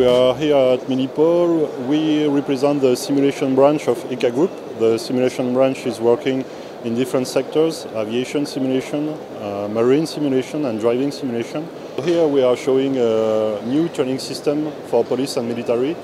We are here at Milipol. We represent the simulation branch of ECA Group. The simulation branch is working in different sectors, aviation simulation, uh, marine simulation and driving simulation. Here we are showing a new training system for police and military.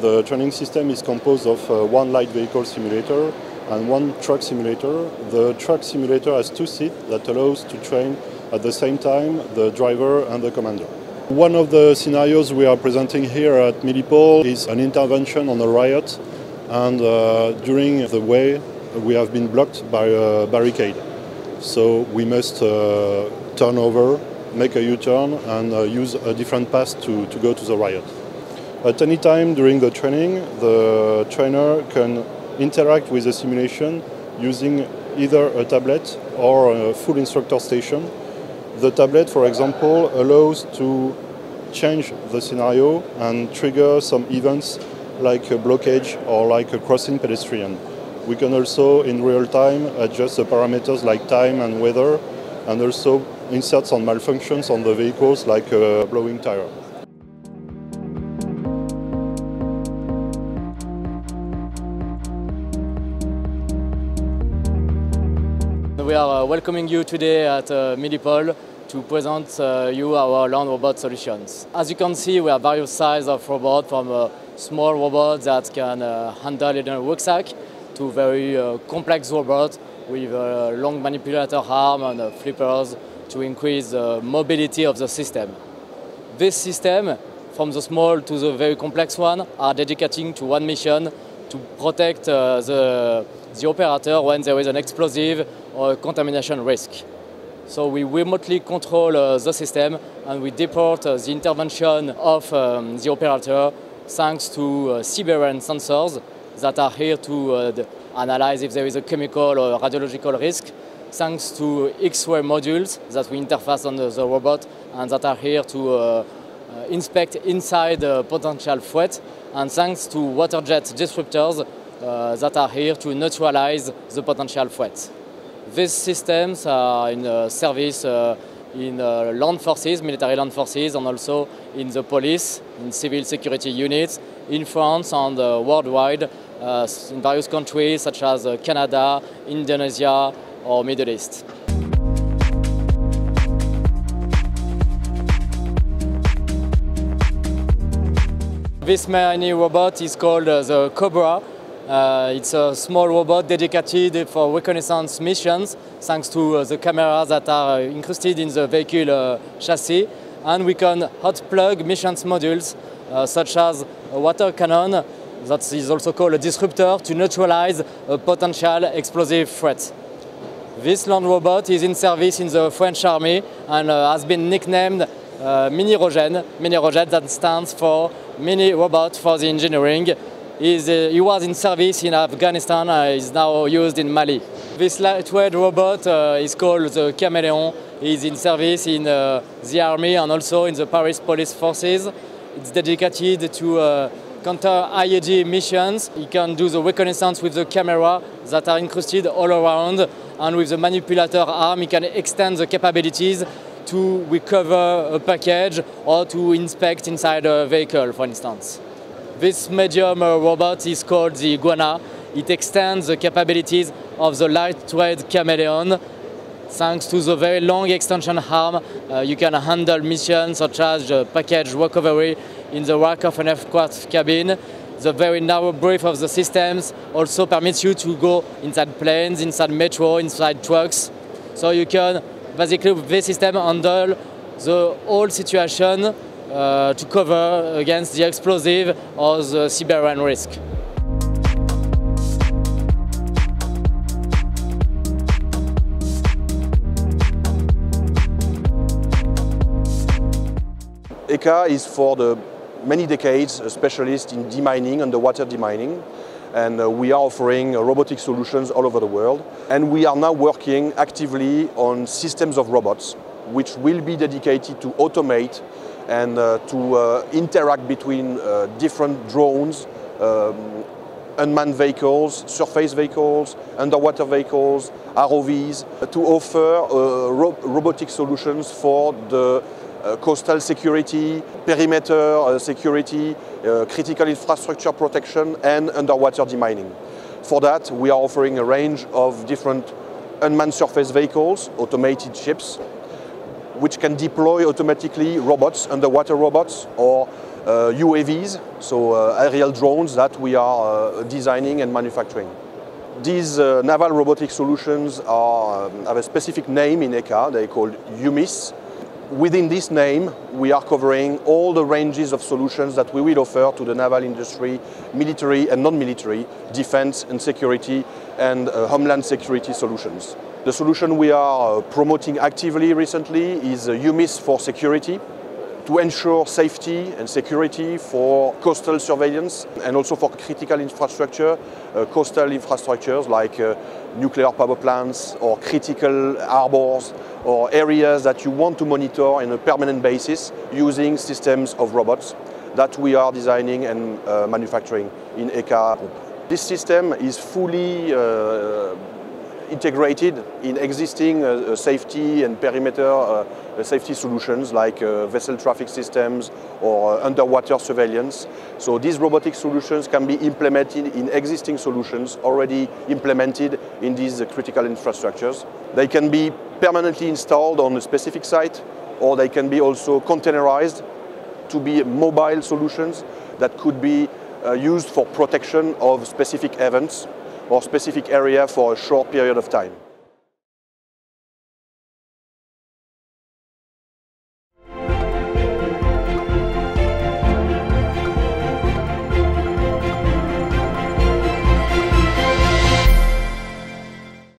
The training system is composed of uh, one light vehicle simulator and one truck simulator. The truck simulator has two seats that allows to train at the same time the driver and the commander. One of the scenarios we are presenting here at Milipol is an intervention on a riot and uh, during the way we have been blocked by a barricade. So we must uh, turn over, make a U-turn and uh, use a different path to, to go to the riot. At any time during the training, the trainer can interact with the simulation using either a tablet or a full instructor station. The tablet, for example, allows to change the scenario and trigger some events like a blockage or like a crossing pedestrian. We can also, in real time, adjust the parameters like time and weather, and also insert some malfunctions on the vehicles like a blowing tire. We are uh, welcoming you today at uh, Milipol to present uh, you our land robot solutions. As you can see, we have various sizes of robots from a small robot that can uh, handle a rucksack to very uh, complex robots with a long manipulator arm and uh, flippers to increase the mobility of the system. This system, from the small to the very complex one, are dedicating to one mission to protect uh, the, the operator when there is an explosive or contamination risk. So we remotely control uh, the system and we deport uh, the intervention of um, the operator thanks to uh, CBRN sensors that are here to uh, analyze if there is a chemical or radiological risk, thanks to X-ray modules that we interface on the, the robot and that are here to uh, uh, inspect inside the potential threat, and thanks to water jet disruptors that are here to neutralize the potential threat. These systems are in uh, service uh, in uh, land forces, military land forces, and also in the police, in civil security units, in France and uh, worldwide, uh, in various countries such as uh, Canada, Indonesia, or Middle East. This mini robot is called the Cobra. Uh, it's a small robot dedicated for reconnaissance missions thanks to uh, the cameras that are incrusted in the vehicle uh, chassis. And we can hot plug missions modules uh, such as a water cannon that is also called a disruptor to neutralize a potential explosive threat. This land robot is in service in the French army and uh, has been nicknamed uh, Minirogen. Mini Rogène that stands for Mini Robot for the Engineering. He's, uh, he was in service in Afghanistan and is now used in Mali. This lightweight robot uh, is called the Cameleon. He's in service in uh, the army and also in the Paris police forces. It's dedicated to uh, counter IED missions. He can do the reconnaissance with the camera that are incrusted all around and with the manipulator arm he can extend the capabilities to recover a package or to inspect inside a vehicle for instance. This medium robot is called the Iguana. It extends the capabilities of the lightweight Cameleon. Thanks to the very long extension arm, uh, you can handle missions such as package recovery in the rack of an aircraft cabin. The very narrow brief of the systems also permits you to go inside planes, inside metro, inside trucks. So you can basically with this system handle the whole situation to cover against the explosive or the CBRN risk. ECA is for the many decades a specialist in demining, underwater demining. And uh, we are offering uh, robotic solutions all over the world. And we are now working actively on systems of robots, which will be dedicated to automate and uh, to uh, interact between uh, different drones, um, unmanned vehicles, surface vehicles, underwater vehicles, ROVs, to offer ro robotic solutions for the uh, coastal security, perimeter uh, security, uh, critical infrastructure protection and underwater demining. For that, we are offering a range of different unmanned surface vehicles, automated ships, which can deploy automatically robots, underwater robots, or uh, UAVs, so uh, aerial drones that we are uh, designing and manufacturing. These uh, naval robotic solutions are, um, have a specific name in ECA, they're called UMIS. Within this name, we are covering all the ranges of solutions that we will offer to the naval industry, military and non-military, defense and security, and uh, homeland security solutions. The solution we are uh, promoting actively recently is uh, UMIS for security, to ensure safety and security for coastal surveillance and also for critical infrastructure, uh, coastal infrastructures like uh, nuclear power plants or critical harbors or areas that you want to monitor on a permanent basis using systems of robots that we are designing and uh, manufacturing in ECA Group. This system is fully uh, integrated in existing uh, safety and perimeter uh, safety solutions like uh, vessel traffic systems or underwater surveillance. So these robotic solutions can be implemented in existing solutions already implemented in these critical infrastructures. They can be permanently installed on a specific site or they can be also containerized to be mobile solutions that could be uh, used for protection of specific events or specific area for a short period of time.